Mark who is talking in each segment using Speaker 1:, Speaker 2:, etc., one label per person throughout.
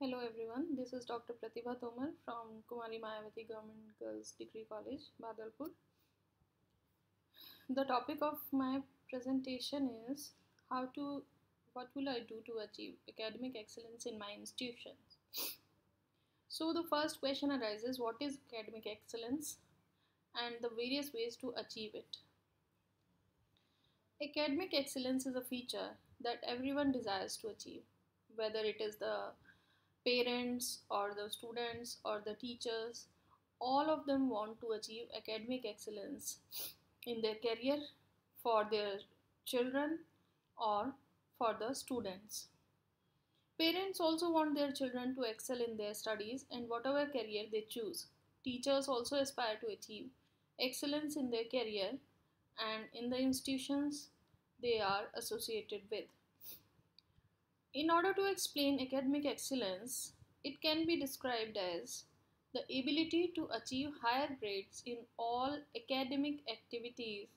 Speaker 1: Hello everyone, this is Dr. Pratibha Tomar from Kumari Mayavati Government Girls Degree College, Badalpur. The topic of my presentation is how to what will I do to achieve academic excellence in my institution. So the first question arises what is academic excellence and the various ways to achieve it. Academic excellence is a feature that everyone desires to achieve, whether it is the parents or the students or the teachers, all of them want to achieve academic excellence in their career for their children or for the students. Parents also want their children to excel in their studies and whatever career they choose. Teachers also aspire to achieve excellence in their career and in the institutions they are associated with. In order to explain academic excellence, it can be described as the ability to achieve higher grades in all academic activities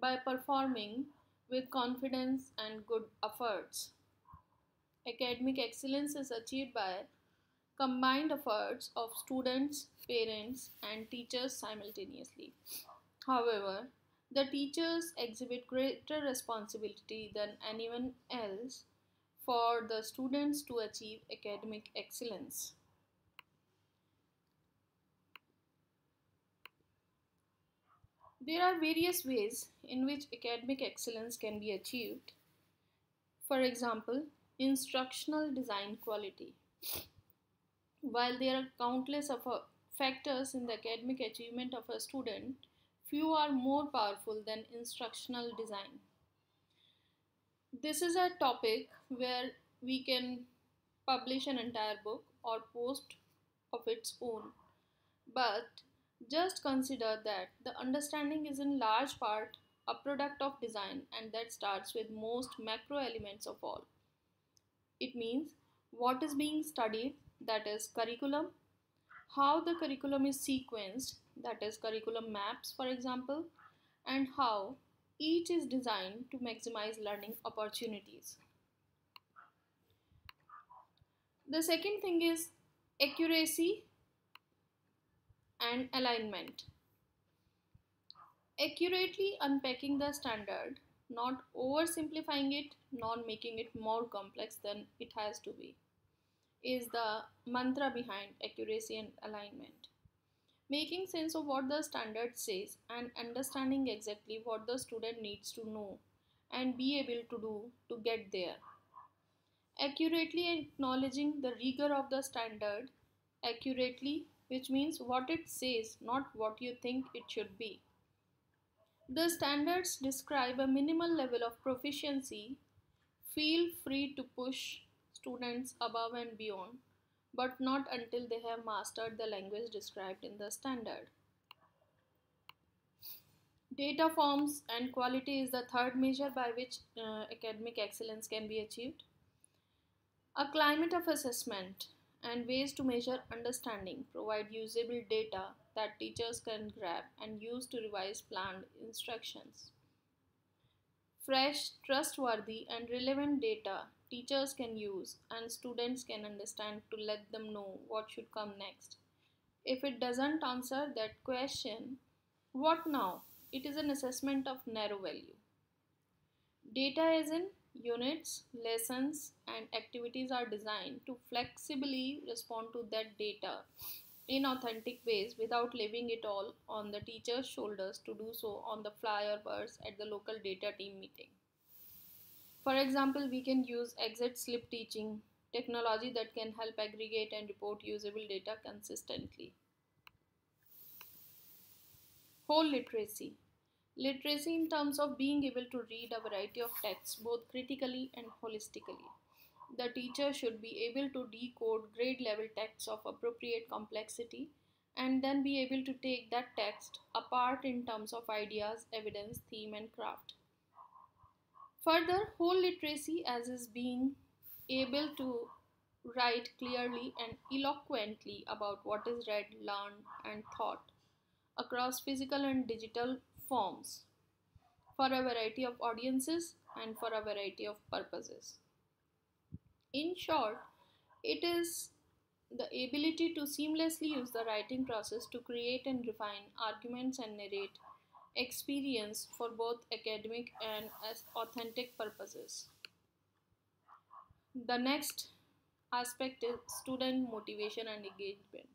Speaker 1: by performing with confidence and good efforts. Academic excellence is achieved by combined efforts of students, parents, and teachers simultaneously. However, the teachers exhibit greater responsibility than anyone else for the students to achieve academic excellence. There are various ways in which academic excellence can be achieved. For example, instructional design quality. While there are countless of uh, factors in the academic achievement of a student, few are more powerful than instructional design this is a topic where we can publish an entire book or post of its own. But just consider that the understanding is in large part a product of design and that starts with most macro elements of all. It means what is being studied that is curriculum how the curriculum is sequenced that is curriculum maps for example and how each is designed to maximize learning opportunities. The second thing is accuracy and alignment. Accurately unpacking the standard, not oversimplifying it, not making it more complex than it has to be, is the mantra behind accuracy and alignment making sense of what the standard says and understanding exactly what the student needs to know and be able to do to get there. Accurately acknowledging the rigor of the standard, accurately, which means what it says, not what you think it should be. The standards describe a minimal level of proficiency. Feel free to push students above and beyond but not until they have mastered the language described in the standard. Data forms and quality is the third measure by which uh, academic excellence can be achieved. A climate of assessment and ways to measure understanding provide usable data that teachers can grab and use to revise planned instructions. Fresh, trustworthy, and relevant data teachers can use and students can understand to let them know what should come next. If it doesn't answer that question, what now? It is an assessment of narrow value. Data as in units, lessons, and activities are designed to flexibly respond to that data in authentic ways without leaving it all on the teacher's shoulders to do so on the fly or bus at the local data team meeting. For example, we can use exit slip teaching technology that can help aggregate and report usable data consistently. Whole literacy. Literacy in terms of being able to read a variety of texts both critically and holistically. The teacher should be able to decode grade level texts of appropriate complexity and then be able to take that text apart in terms of ideas, evidence, theme, and craft. Further, whole literacy as is being able to write clearly and eloquently about what is read, learned, and thought across physical and digital forms for a variety of audiences and for a variety of purposes. In short, It is the ability to seamlessly use the writing process to create and refine arguments and narrate experience for both academic and authentic purposes. The next aspect is student motivation and engagement.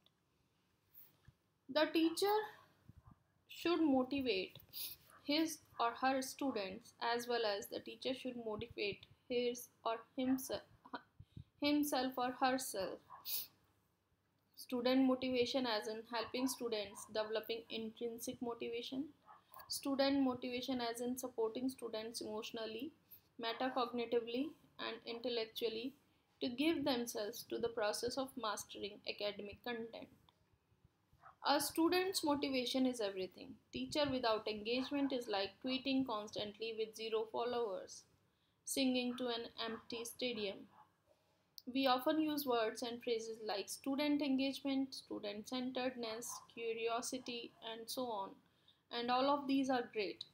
Speaker 1: The teacher should motivate his or her students as well as the teacher should motivate his or himself himself or herself student motivation as in helping students developing intrinsic motivation student motivation as in supporting students emotionally metacognitively and intellectually to give themselves to the process of mastering academic content a student's motivation is everything. Teacher without engagement is like tweeting constantly with zero followers, singing to an empty stadium. We often use words and phrases like student engagement, student centeredness, curiosity, and so on. And all of these are great.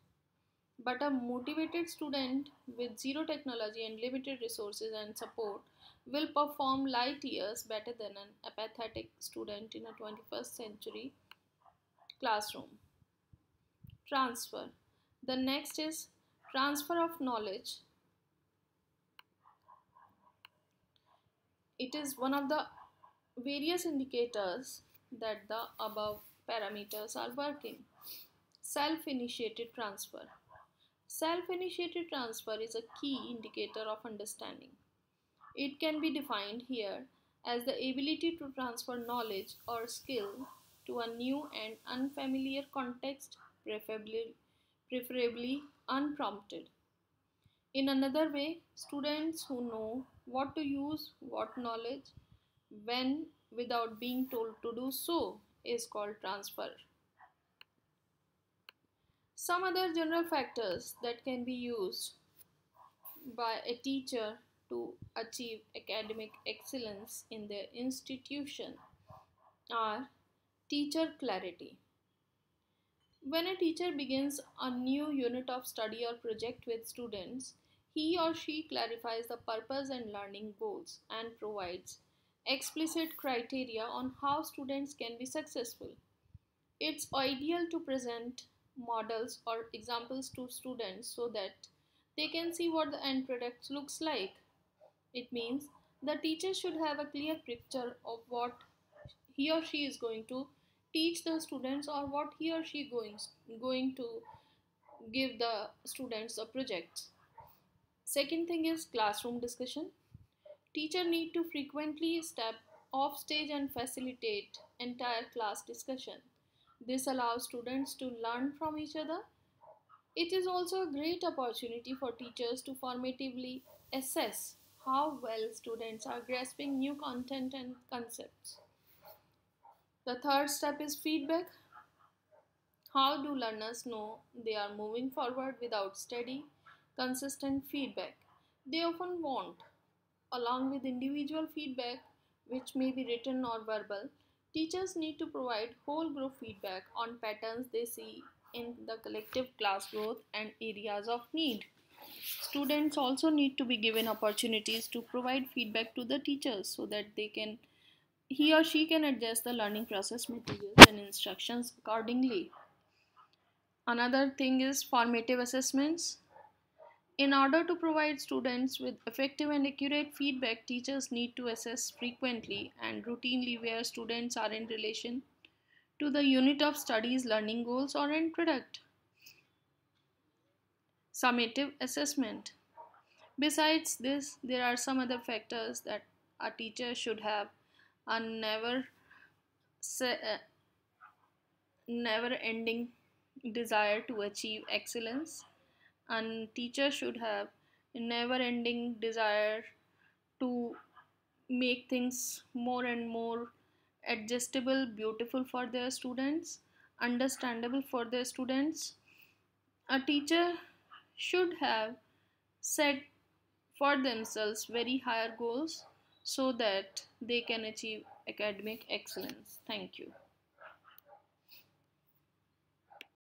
Speaker 1: But a motivated student with zero technology and limited resources and support will perform light years better than an apathetic student in a 21st century classroom. Transfer. The next is transfer of knowledge. It is one of the various indicators that the above parameters are working. Self initiated transfer. Self initiated transfer is a key indicator of understanding. It can be defined here as the ability to transfer knowledge or skill to a new and unfamiliar context, preferably, preferably unprompted. In another way, students who know what to use what knowledge when without being told to do so is called transfer. Some other general factors that can be used by a teacher to achieve academic excellence in their institution are teacher clarity. When a teacher begins a new unit of study or project with students, he or she clarifies the purpose and learning goals and provides explicit criteria on how students can be successful. It's ideal to present models or examples to students so that they can see what the end product looks like. It means the teacher should have a clear picture of what he or she is going to teach the students or what he or she going going to give the students a projects. Second thing is classroom discussion. Teacher need to frequently step off stage and facilitate entire class discussion. This allows students to learn from each other. It is also a great opportunity for teachers to formatively assess how well students are grasping new content and concepts. The third step is feedback. How do learners know they are moving forward without steady, consistent feedback? They often want, along with individual feedback, which may be written or verbal, teachers need to provide whole group feedback on patterns they see in the collective class growth and areas of need. Students also need to be given opportunities to provide feedback to the teachers so that they can he or she can adjust the learning process materials and instructions accordingly. Another thing is formative assessments. In order to provide students with effective and accurate feedback, teachers need to assess frequently and routinely where students are in relation to the unit of studies learning goals or end product. Summative assessment. Besides this, there are some other factors that a teacher should have a never uh, never ending desire to achieve excellence and teacher should have a never ending desire to make things more and more adjustable beautiful for their students understandable for their students a teacher should have set for themselves very higher goals so that they can achieve academic excellence. Thank you.